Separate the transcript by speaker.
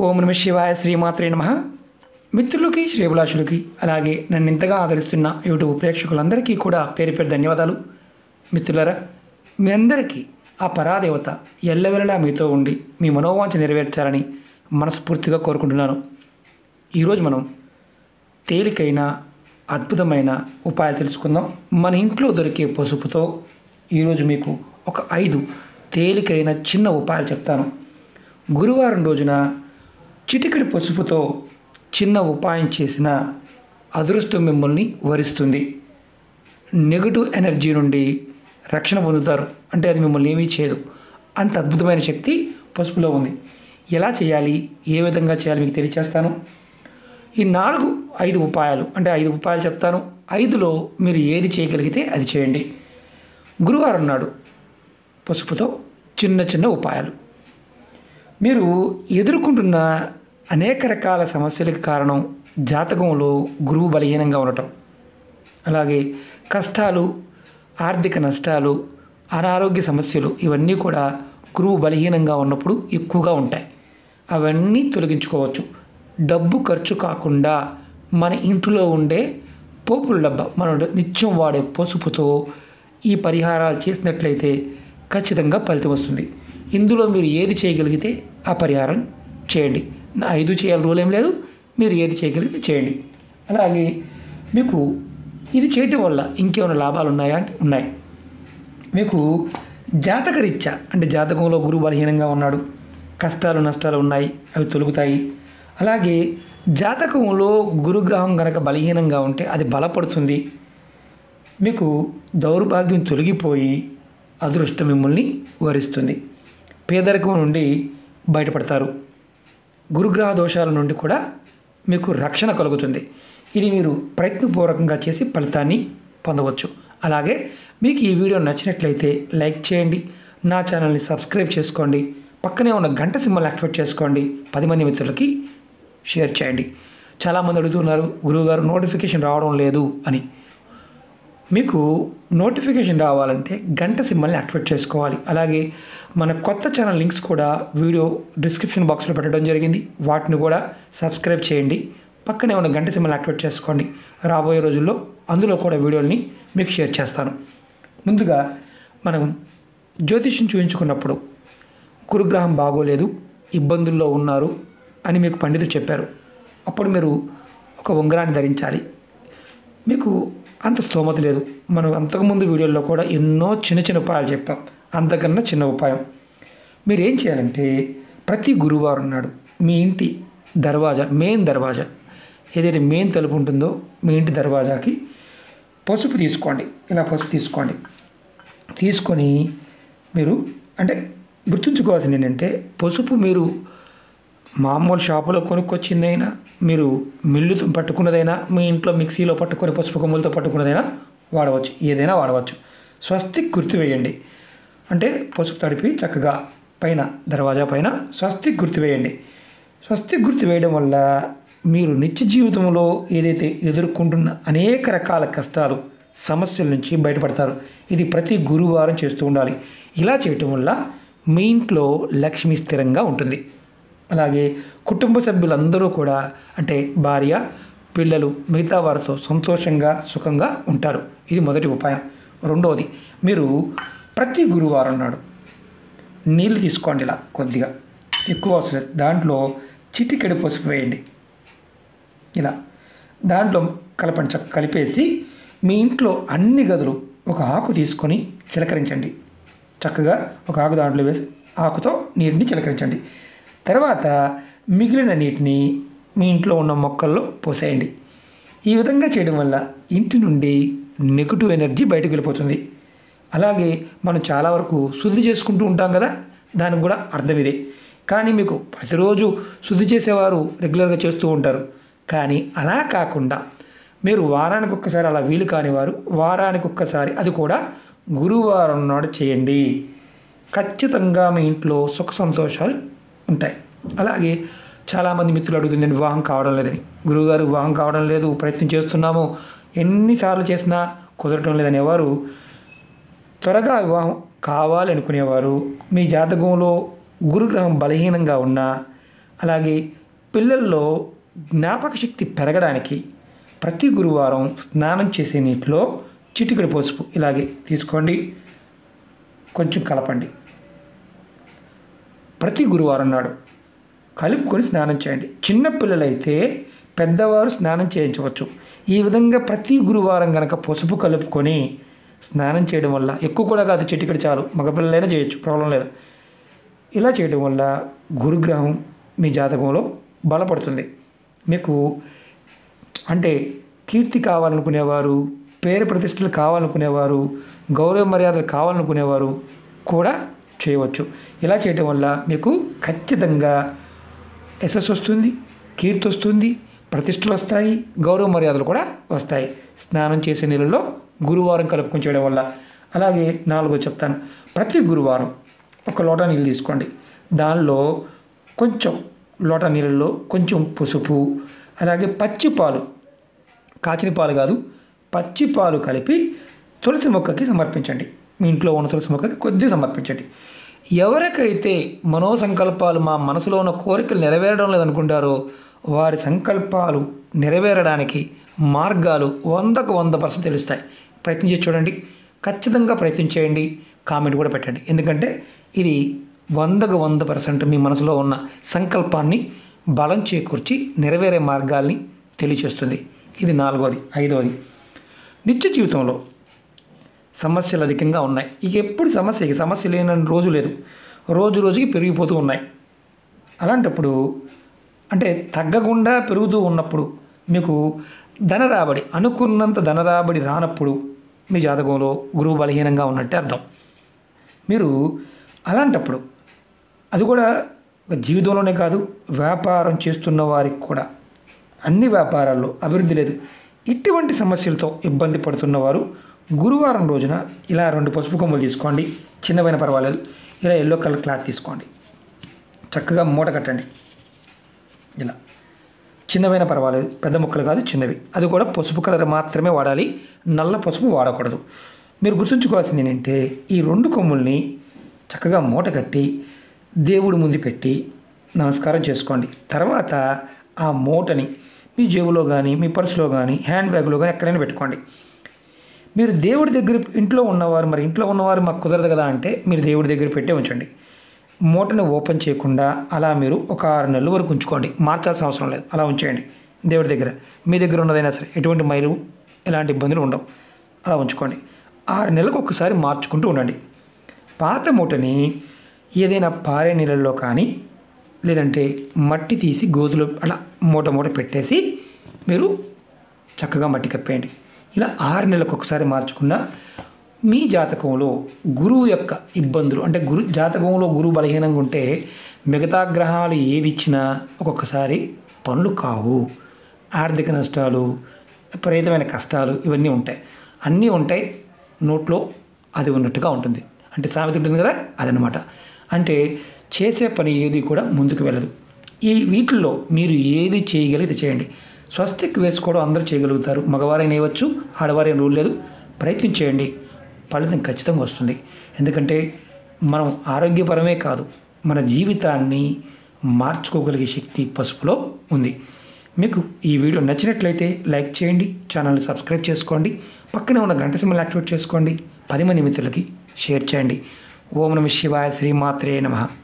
Speaker 1: ఓం నమ శివాయ శ్రీమాత్రే నమ. మిత్రులకి శ్రీభిలాషులకి అలాగే నన్ను ఇంతగా ఆదరిస్తున్న యూట్యూబ్ ప్రేక్షకులందరికీ కూడా పేరు పేరు ధన్యవాదాలు. మిత్రులరా మీ అందరికీ ఆ పరాదేవత ఎల్లవెల్లలా మీతో ఉండి మీ మనోవాంఛ నెరవేర్చాలని మనస్ఫూర్తిగా కోరుకుంటున్నాను. ఈరోజు మనం తేలికైన అద్భుతమైన ఉపాయాలు తెలుసుకుందాం. మన ఇంట్లో దొరికే పసుపుతో ఈరోజు మీకు ఒక ఐదు తేలికైన చిన్న ఉపాయాలు చెప్తాను. గురువారం రోజున చిటికడి పసుపుతో చిన్న ఉపాయం చేసిన అదృష్టం మిమ్మల్ని వరిస్తుంది. నెగటివ్ ఎనర్జీ నుండి రక్షణ పొందుతారు. అంటే అది మిమ్మల్ని ఏమీ చేయదు. అంత అద్భుతమైన శక్తి పసుపులో ఉంది. ఎలా చేయాలి? ఏ విధంగా చేయాలి? మీకు తెలియచేస్తాను. ఈ నాలుగు ఐదు ఉపాయాలు అంటే ఐదు ఉపాయాలు చెప్తాను. ఐదులో మీరు ఏది చేయగలిగితే అది చేయండి. గురువారం నాడు పసుపుతో చిన్న చిన్న ఉపాయాలు. మీరు ఎదుర్కొంటున్న అనేక రకాల సమస్యలకు కారణం జాతకంలో గురువు బలహీనంగా ఉండటం. అలాగే కష్టాలు ఆర్థిక నష్టాలు అనారోగ్య సమస్యలు ఇవన్నీ కూడా గురువు బలహీనంగా ఉన్నప్పుడు ఎక్కువగా ఉంటాయి. అవన్నీ తొలగించుకోవచ్చు. డబ్బు ఖర్చు కాకుండా మన ఇంట్లో ఉండే పోపుల డబ్బా మనం నిత్యం వాడే పసుపుతో ఈ పరిహారాలు చేసినట్లయితే ఖచ్చితంగా ఫలితం వస్తుంది. ఇందులో మీరు ఏది చేయగలిగితే ఆ పరిహారం చేయండి. ఐదు చేయాలి రూల్ ఏం లేదు. మీరు ఏది చేయగలిగితే చేయండి. అలాగే మీకు ఇది చేయటం వల్ల ఇంకేమైనా లాభాలు ఉన్నాయా అంటే ఉన్నాయి. మీకు జాతకరీత్యా అంటే జాతకంలో గురువు బలహీనంగా ఉన్నాడు కష్టాలు నష్టాలు ఉన్నాయి అవి తొలుగుతాయి. అలాగే జాతకంలో గురుగ్రహం కనుక బలహీనంగా ఉంటే అది బలపడుతుంది. మీకు దౌర్భాగ్యం తొలగిపోయి అదృష్టం మిమ్మల్ని వరిస్తుంది. పేదరికం నుండి బయటపడతారు. గురుగ్రహ దోషాల నుండి కూడా మీకు రక్షణ కలుగుతుంది. ఇది మీరు ప్రయత్నపూర్వకంగా చేసి ఫలితాన్ని పొందవచ్చు. అలాగే మీకు ఈ వీడియో నచ్చినట్లయితే లైక్ చేయండి. నా ఛానల్ని సబ్స్క్రైబ్ చేసుకోండి. పక్కనే ఉన్న గంట సింబల్ యాక్టివేట్ చేసుకోండి. పది మంది మిత్రులకి షేర్ చేయండి. చాలామంది అడుగుతున్నారు గురువుగారు నోటిఫికేషన్ రావడం లేదు అని. మీకు నోటిఫికేషన్ రావాలంటే గంట సింబల్ని యాక్టివేట్ చేసుకోవాలి. అలాగే మన కొత్త ఛానల్ లింక్స్ కూడా వీడియో డిస్క్రిప్షన్ బాక్స్లో పెట్టడం జరిగింది. వాటిని కూడా సబ్స్క్రైబ్ చేయండి. పక్కనే ఉన్న గంట సిమ్మల్ని యాక్టివేట్ చేసుకోండి. రాబోయే రోజుల్లో అందులో కూడా వీడియోని మీకు షేర్ చేస్తాను. ముందుగా మనం జ్యోతిష్యం చూపించుకున్నప్పుడు గురుగ్రహం బాగోలేదు ఇబ్బందుల్లో ఉన్నారు అని మీకు పండితులు చెప్పారు. అప్పుడు మీరు ఒక ఉంగరాన్ని ధరించాలి. మీకు అంత స్తోమత లేదు. మనం అంతకుముందు వీడియోలో కూడా ఎన్నో చిన్న చిన్న ఉపాయాలు చెప్పాం. అంతకన్నా చిన్న ఉపాయం. మీరు ఏం చేయాలంటే ప్రతి గురువారం నాడు మీ ఇంటి దర్వాజా మెయిన్ దర్వాజా ఏదైతే మెయిన్ తలుపు ఉంటుందో మీ ఇంటి దర్వాజాకి పసుపు తీసుకోండి. ఇలా పసుపు తీసుకోండి. తీసుకొని మీరు అంటే గుర్తుంచుకోవాల్సింది ఏంటంటే పసుపు మీరు మామూలు షాపులో కొనుక్కొచ్చిందైనా మీరు మిల్లు పట్టుకున్నదైనా మీ ఇంట్లో మిక్సీలో పట్టుకొని పసుపు కొమ్ములతో పట్టుకున్నదైనా వాడవచ్చు. ఏదైనా వాడవచ్చు. స్వస్తిక్ గుర్తు వేయండి. అంటే పసుపు తడిపి చక్కగా పైన దర్వాజా పైన స్వస్తిక్ గుర్తు వేయండి. స్వస్తిక్ గుర్తు వేయడం వల్ల మీరు నిత్య జీవితంలో ఏదైతే ఎదుర్కొంటున్న అనేక రకాల కష్టాలు సమస్యల నుంచి బయటపడతారు. ఇది ప్రతి గురువారం చేస్తూ ఉండాలి. ఇలా చేయటం వల్ల మీ ఇంట్లో లక్ష్మి స్థిరంగా ఉంటుంది. అలాగే కుటుంబ సభ్యులందరూ కూడా అంటే భార్య పిల్లలు మిగతా వారితో సంతోషంగా సుఖంగా ఉంటారు. ఇది మొదటి ఉపాయం. రెండవది మీరు ప్రతి గురువారం నాడు నీళ్ళు తీసుకోండి ఇలా కొద్దిగా. ఎక్కువ అవసరం లేదు. దాంట్లో చిటికెడు పసుపు వేయండి. ఇలా. దాంట్లో కలపండి కలిపేసి మీ ఇంట్లో అన్ని గదులు ఒక ఆకు తీసుకొని చిలకరించండి. చక్కగా ఒక ఆకు దాంట్లో వేసి ఆకుతో నీటిని చిలకరించండి. తర్వాత మిగిలిన నీటిని మీ ఇంట్లో ఉన్న మొక్కల్లో పోసేయండి. ఈ విధంగా చేయడం వల్ల ఇంటి నుండి నెగిటివ్ ఎనర్జీ బయటకు వెళ్ళిపోతుంది. అలాగే మనం చాలా వరకు శుద్ధి చేసుకుంటూ ఉంటాం కదా? దానికి కూడా అర్థం ఇదే. కానీ మీకు ప్రతిరోజు శుద్ధి చేసేవారు రెగ్యులర్గా చేస్తూ ఉంటారు. కానీ అలా కాకుండా మీరు వారానికి ఒక్కసారి అలా వీలు కాని వారు వారానికి ఒక్కసారి అది కూడా గురువారం నాడు చేయండి. ఖచ్చితంగా మీ ఇంట్లో సుఖ సంతోషాలు ఉంటాయి. అలాగే చాలామంది మిత్రులు అడుగుతుందండి వివాహం కావడం లేదని. గురువుగారు వివాహం కావడం లేదు ప్రయత్నం చేస్తున్నాము. ఎన్నిసార్లు చేసినా కుదరటం లేదని ఎవరు? త్వరగా వివాహం కావాలి అనుకునేవారు. మీ జాతకంలో గురుగ్రహం బలహీనంగా ఉన్నా అలాగే పిల్లల్లో జ్ఞాపక శక్తి పెరగడానికి ప్రతి గురువారం స్నానం చేసే నీటిలో చిటికడి పసుపు ఇలాగే తీసుకోండి. కొంచెం కలపండి. ప్రతి గురువారం నాడు కలుపుకొని స్నానం చేయండి. చిన్నపిల్లలైతే పెద్దవారు స్నానం చేయించవచ్చు. ఈ విధంగా ప్రతి గురువారం కనుక పసుపు కలుపుకొని స్నానం చేయడం వల్ల ఎక్కువ కూడా కాదు చిటికెడు చాలు. మగపిల్లలైనా చేయొచ్చు ప్రాబ్లం లేదు. ఇలా చేయడం వల్ల గురుగ్రహం మీ జాతకంలో బలపడుతుంది. మీకు అంటే కీర్తి కావాలనుకునేవారు పేరు ప్రతిష్టలు కావాలనుకునేవారు గౌరవ మర్యాదలు కావాలనుకునేవారు కూడా చేయవచ్చు. ఇలా చేయటం వల్ల మీకు ఖచ్చితంగా యశస్సు వస్తుంది కీర్తి వస్తుంది ప్రతిష్టలు వస్తాయి గౌరవ మర్యాదలు కూడా వస్తాయి. స్నానం చేసే నీళ్ళలో గురువారం కలుపుకొని చేయడం వల్ల. అలాగే నాలుగో చెప్తాను. ప్రతి గురువారం ఒక లోటా నీళ్ళు తీసుకోండి. దానిలో కొంచెం లోటా నీళ్ళల్లో కొంచెం పసుపు అలాగే పచ్చి పాలు కాచిన పాలు కాదు పచ్చి పాలు కలిపి తులసి మొక్కకి సమర్పించండి. మీ ఇంట్లో ఉన్న తులసి మొక్కకి కొద్దిగా సమర్పించండి. ఎవరికైతే మనోసంకల్పాలు మా మనసులో ఉన్న కోరికలు నెరవేరడం లేదనుకుంటారో వారి సంకల్పాలు నెరవేరడానికి మార్గాలు వందకు వంద పర్సెంట్ తెలుస్తాయి. ప్రయత్నించి చూడండి. ఖచ్చితంగా ప్రయత్నించేయండి కామెంట్ కూడా పెట్టండి. ఎందుకంటే ఇది వందకు వంద పర్సెంట్ మీ మనసులో ఉన్న సంకల్పాన్ని బలం చేకూర్చి నెరవేరే మార్గాల్ని తెలియచేస్తుంది. ఇది నాలుగోది. ఐదోది. నిత్య జీవితంలో సమస్యలు అధికంగా ఉన్నాయి. ఇక ఎప్పుడు సమస్య ఇక సమస్య లేనని రోజు లేదు. రోజు రోజుకి పెరిగిపోతూ ఉన్నాయి. అలాంటప్పుడు అంటే తగ్గకుండా పెరుగుతూ ఉన్నప్పుడు మీకు ధన రాబడి అనుకున్నంత ధన రాబడి రానప్పుడు మీ జాతకంలో గురువు బలహీనంగా ఉన్నట్టే అర్థం. మీరు అలాంటప్పుడు అది కూడా జీవితంలోనే కాదు వ్యాపారం చేస్తున్న వారికి కూడా. అన్ని వ్యాపారాల్లో అభివృద్ధి లేదు. ఇటువంటి సమస్యలతో ఇబ్బంది పడుతున్నవారు గురువారం రోజున ఇలా రెండు పసుపు కొమ్ములు తీసుకోండి. చిన్నవైన పర్వాలేదు. ఇలా ఎల్లో కలర్ క్లాత్ తీసుకోండి. చక్కగా మూట కట్టండి. ఇలా. చిన్నవైన పర్వాలేదు. పెద్ద ముక్కలు కాదు చిన్నవి. అది కూడా పసుపు కలర్ మాత్రమే వాడాలి. నల్ల పసుపు వాడకూడదు. మీరు గుర్తుంచుకోవాల్సింది ఏంటంటే ఈ రెండు కొమ్ముల్ని చక్కగా మూట కట్టి దేవుడి ముందు పెట్టి నమస్కారం చేసుకోండి. తర్వాత ఆ మూటని మీ జేబులో కానీ మీ పర్సులో కానీ హ్యాండ్ బ్యాగ్లో కానీ ఎక్కడైనా పెట్టుకోండి. మీరు దేవుడి దగ్గర ఇంట్లో ఉన్నవారు మరి ఇంట్లో ఉన్నవారు మాకు కుదరదు కదా అంటే మీరు దేవుడి దగ్గర పెట్టే ఉంచండి. మూటను ఓపెన్ చేయకుండా అలా మీరు ఒక ఆరు నెలల వరకు ఉంచుకోండి. మార్చాల్సిన అవసరం లేదు. అలా ఉంచేయండి దేవుడి దగ్గర. మీ దగ్గర ఉన్నదైనా సరే ఎటువంటి మైలు ఎలాంటి ఇబ్బందులు ఉండవు. అలా ఉంచుకోండి. ఆరు నెలలకు ఒకసారి మార్చుకుంటూ ఉండండి. పాత మూటని ఏదైనా పారే నీళ్ళల్లో కానీ లేదంటే మట్టి తీసి గోతులో అలా మూట మూట పెట్టేసి మీరు చక్కగా మట్టి కప్పేయండి. ఇలా ఆరు నెలలకు ఒకసారి మార్చుకున్న మీ జాతకంలో గురువు యొక్క ఇబ్బందులు అంటే గురు జాతకంలో గురువు బలహీనంగా ఉంటే మిగతా గ్రహాలు ఏది ఇచ్చినా ఒక్కొక్కసారి పనులు కావు. ఆర్థిక నష్టాలు విపరీతమైన కష్టాలు ఇవన్నీ ఉంటాయి. అన్నీ ఉంటాయి నోట్లో అది ఉన్నట్టుగా ఉంటుంది. అంటే సామెత ఉంటుంది కదా అదనమాట అంటే చేసే పని ఏది కూడా ముందుకు వెళ్ళదు. ఈ వీటిల్లో మీరు ఏది చేయగలిగితే చేయండి. స్వస్తిక్ వేసుకోవడం అందరూ చేయగలుగుతారు. మగవారైనా వేయవచ్చు ఆడవారైన రూల్ లేదు. ప్రయత్నం చేయండి. ఫలితం ఖచ్చితంగా వస్తుంది. ఎందుకంటే మనం ఆరోగ్యపరమే కాదు మన జీవితాన్ని మార్చుకోగలిగే శక్తి పసుపులో ఉంది. మీకు ఈ వీడియో నచ్చినట్లయితే లైక్ చేయండి ఛానల్ని సబ్స్క్రైబ్ చేసుకోండి పక్కనే ఉన్న గంట సింబల్ యాక్టివేట్ చేసుకోండి పది మంది మిత్రులకి షేర్ చేయండి. ఓం నమ శివాయ శ్రీమాత్రే నమః.